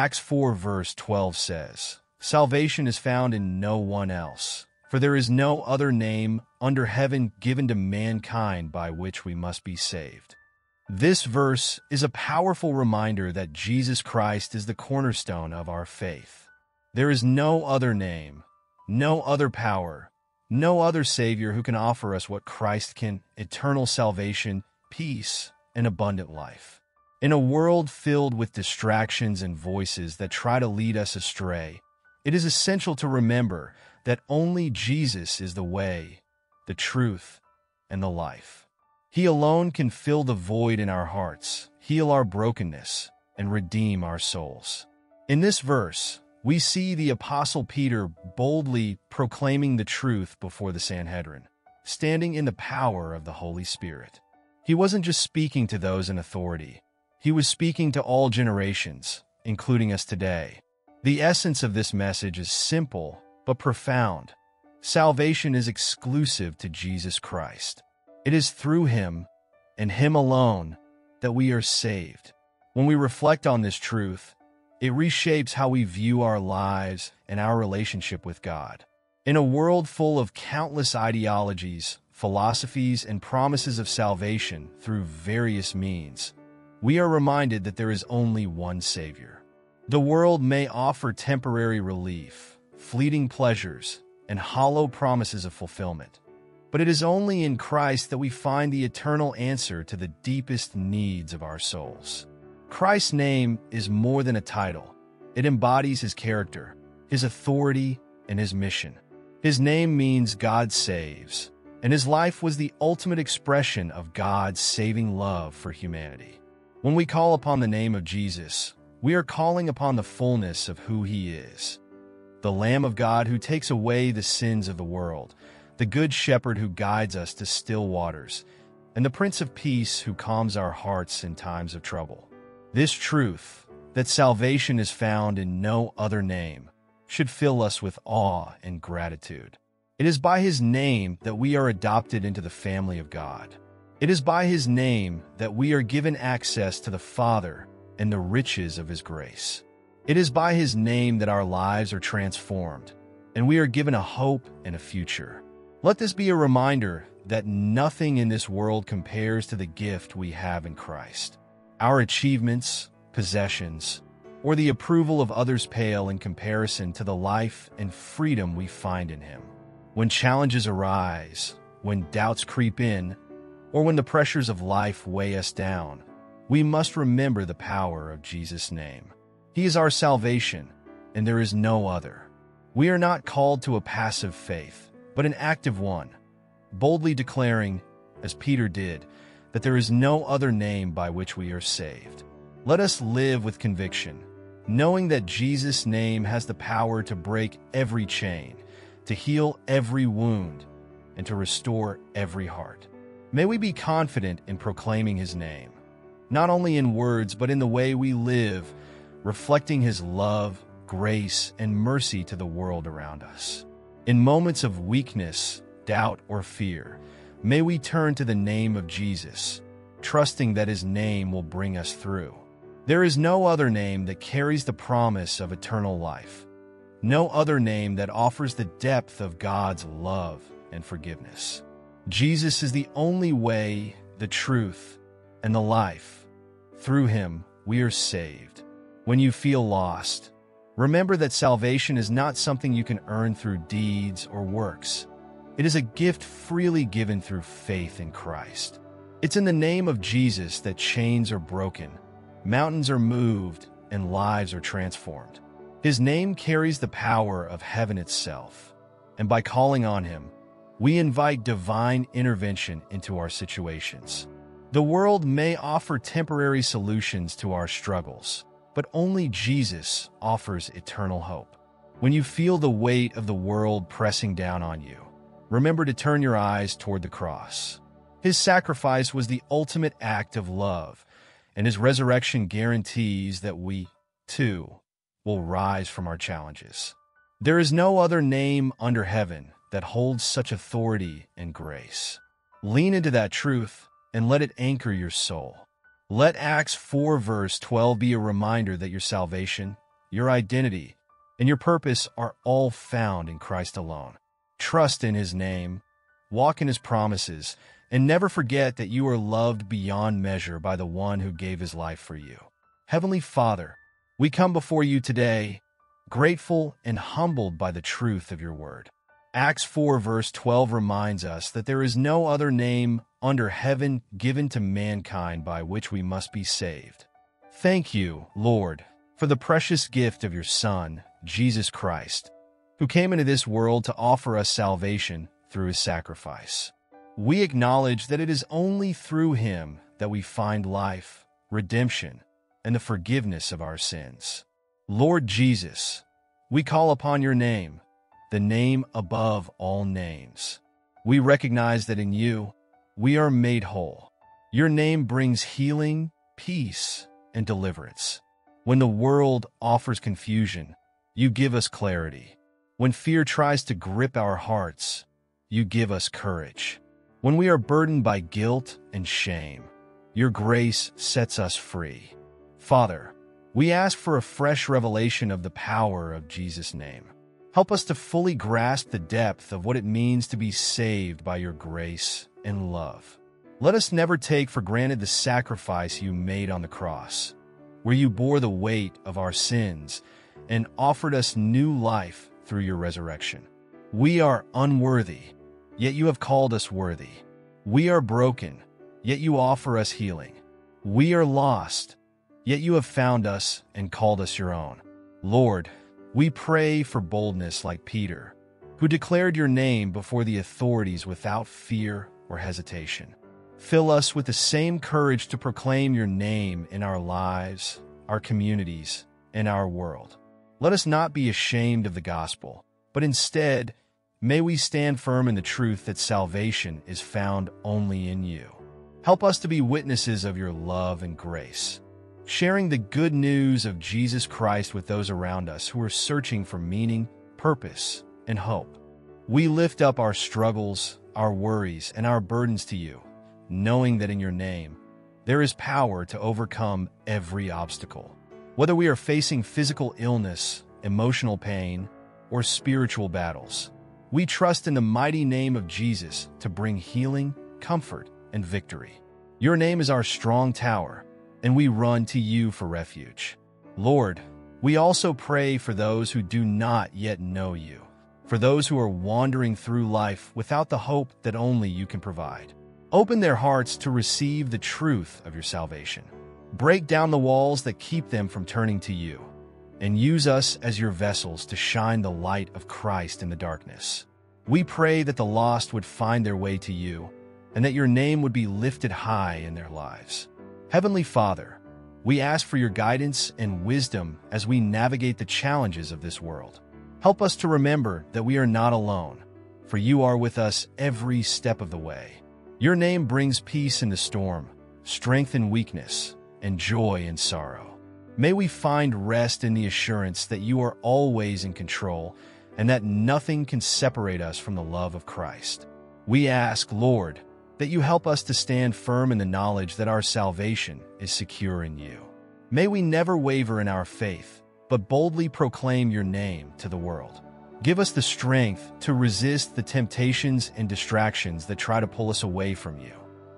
Acts 4 verse 12 says, Salvation is found in no one else, for there is no other name under heaven given to mankind by which we must be saved. This verse is a powerful reminder that Jesus Christ is the cornerstone of our faith. There is no other name, no other power, no other Savior who can offer us what Christ can eternal salvation, peace, and abundant life. In a world filled with distractions and voices that try to lead us astray, it is essential to remember that only Jesus is the way, the truth, and the life. He alone can fill the void in our hearts, heal our brokenness, and redeem our souls. In this verse, we see the Apostle Peter boldly proclaiming the truth before the Sanhedrin, standing in the power of the Holy Spirit. He wasn't just speaking to those in authority, he was speaking to all generations, including us today. The essence of this message is simple but profound. Salvation is exclusive to Jesus Christ. It is through him and him alone that we are saved. When we reflect on this truth, it reshapes how we view our lives and our relationship with God. In a world full of countless ideologies, philosophies, and promises of salvation through various means, we are reminded that there is only one Savior. The world may offer temporary relief, fleeting pleasures, and hollow promises of fulfillment. But it is only in Christ that we find the eternal answer to the deepest needs of our souls. Christ's name is more than a title. It embodies his character, his authority, and his mission. His name means God saves, and his life was the ultimate expression of God's saving love for humanity. When we call upon the name of Jesus, we are calling upon the fullness of who he is. The Lamb of God who takes away the sins of the world, the Good Shepherd who guides us to still waters, and the Prince of Peace who calms our hearts in times of trouble. This truth, that salvation is found in no other name, should fill us with awe and gratitude. It is by his name that we are adopted into the family of God. It is by his name that we are given access to the Father and the riches of his grace. It is by his name that our lives are transformed, and we are given a hope and a future. Let this be a reminder that nothing in this world compares to the gift we have in Christ. Our achievements, possessions, or the approval of others pale in comparison to the life and freedom we find in Him. When challenges arise, when doubts creep in, or when the pressures of life weigh us down, we must remember the power of Jesus' name. He is our salvation, and there is no other. We are not called to a passive faith, but an active one, boldly declaring, as Peter did, that there is no other name by which we are saved. Let us live with conviction, knowing that Jesus' name has the power to break every chain, to heal every wound, and to restore every heart. May we be confident in proclaiming his name, not only in words, but in the way we live, reflecting his love, grace, and mercy to the world around us. In moments of weakness, doubt, or fear, May we turn to the name of Jesus, trusting that his name will bring us through. There is no other name that carries the promise of eternal life, no other name that offers the depth of God's love and forgiveness. Jesus is the only way, the truth, and the life. Through him, we are saved. When you feel lost, remember that salvation is not something you can earn through deeds or works. It is a gift freely given through faith in Christ. It's in the name of Jesus that chains are broken, mountains are moved, and lives are transformed. His name carries the power of heaven itself, and by calling on him, we invite divine intervention into our situations. The world may offer temporary solutions to our struggles, but only Jesus offers eternal hope. When you feel the weight of the world pressing down on you, remember to turn your eyes toward the cross. His sacrifice was the ultimate act of love, and his resurrection guarantees that we, too, will rise from our challenges. There is no other name under heaven that holds such authority and grace. Lean into that truth and let it anchor your soul. Let Acts 4 verse 12 be a reminder that your salvation, your identity, and your purpose are all found in Christ alone. Trust in his name, walk in his promises, and never forget that you are loved beyond measure by the one who gave his life for you. Heavenly Father, we come before you today, grateful and humbled by the truth of your word. Acts 4 verse 12 reminds us that there is no other name under heaven given to mankind by which we must be saved. Thank you, Lord, for the precious gift of your Son, Jesus Christ, who came into this world to offer us salvation through his sacrifice. We acknowledge that it is only through him that we find life, redemption, and the forgiveness of our sins. Lord Jesus, we call upon your name, the name above all names. We recognize that in you, we are made whole. Your name brings healing, peace, and deliverance. When the world offers confusion, you give us clarity. When fear tries to grip our hearts, you give us courage. When we are burdened by guilt and shame, your grace sets us free. Father, we ask for a fresh revelation of the power of Jesus' name. Help us to fully grasp the depth of what it means to be saved by your grace and love. Let us never take for granted the sacrifice you made on the cross, where you bore the weight of our sins and offered us new life through your resurrection. We are unworthy, yet you have called us worthy. We are broken, yet you offer us healing. We are lost, yet you have found us and called us your own. Lord, we pray for boldness like Peter, who declared your name before the authorities without fear or hesitation. Fill us with the same courage to proclaim your name in our lives, our communities, and our world. Let us not be ashamed of the gospel, but instead May we stand firm in the truth that salvation is found only in you. Help us to be witnesses of your love and grace, sharing the good news of Jesus Christ with those around us who are searching for meaning, purpose, and hope. We lift up our struggles, our worries, and our burdens to you, knowing that in your name, there is power to overcome every obstacle. Whether we are facing physical illness, emotional pain, or spiritual battles, we trust in the mighty name of Jesus to bring healing, comfort, and victory. Your name is our strong tower, and we run to you for refuge. Lord, we also pray for those who do not yet know you, for those who are wandering through life without the hope that only you can provide. Open their hearts to receive the truth of your salvation. Break down the walls that keep them from turning to you and use us as your vessels to shine the light of Christ in the darkness. We pray that the lost would find their way to you and that your name would be lifted high in their lives. Heavenly Father, we ask for your guidance and wisdom as we navigate the challenges of this world. Help us to remember that we are not alone, for you are with us every step of the way. Your name brings peace in the storm, strength in weakness, and joy in sorrow. May we find rest in the assurance that you are always in control and that nothing can separate us from the love of Christ. We ask, Lord, that you help us to stand firm in the knowledge that our salvation is secure in you. May we never waver in our faith, but boldly proclaim your name to the world. Give us the strength to resist the temptations and distractions that try to pull us away from you.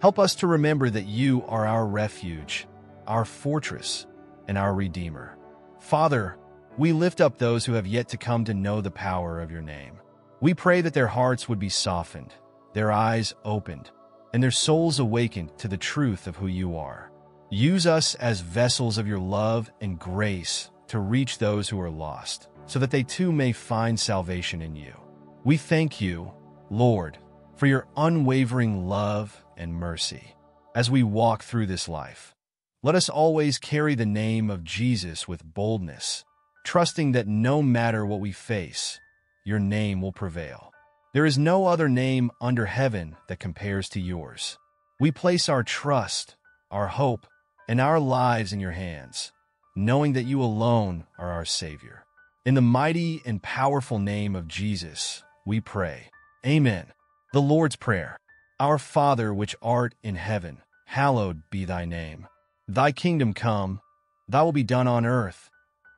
Help us to remember that you are our refuge, our fortress, and our Redeemer. Father, we lift up those who have yet to come to know the power of your name. We pray that their hearts would be softened, their eyes opened, and their souls awakened to the truth of who you are. Use us as vessels of your love and grace to reach those who are lost, so that they too may find salvation in you. We thank you, Lord, for your unwavering love and mercy as we walk through this life. Let us always carry the name of Jesus with boldness, trusting that no matter what we face, your name will prevail. There is no other name under heaven that compares to yours. We place our trust, our hope, and our lives in your hands, knowing that you alone are our Savior. In the mighty and powerful name of Jesus, we pray. Amen. The Lord's Prayer. Our Father which art in heaven, hallowed be thy name. Thy kingdom come, thy will be done on earth,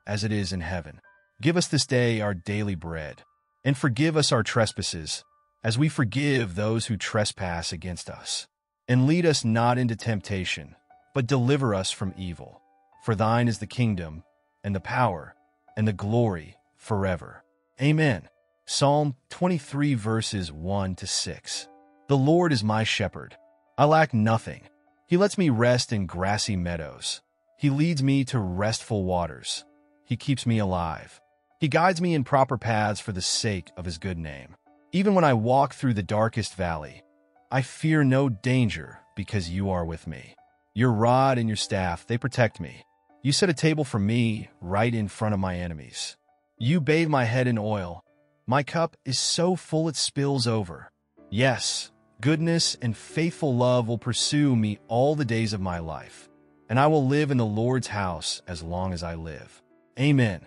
as it is in heaven. Give us this day our daily bread, and forgive us our trespasses, as we forgive those who trespass against us. And lead us not into temptation, but deliver us from evil. For thine is the kingdom, and the power, and the glory forever. Amen. Psalm 23 verses 1 to 6. The Lord is my shepherd. I lack nothing. He lets me rest in grassy meadows. He leads me to restful waters. He keeps me alive. He guides me in proper paths for the sake of his good name. Even when I walk through the darkest valley, I fear no danger because you are with me. Your rod and your staff, they protect me. You set a table for me right in front of my enemies. You bathe my head in oil. My cup is so full it spills over. Yes, goodness and faithful love will pursue me all the days of my life, and I will live in the Lord's house as long as I live. Amen.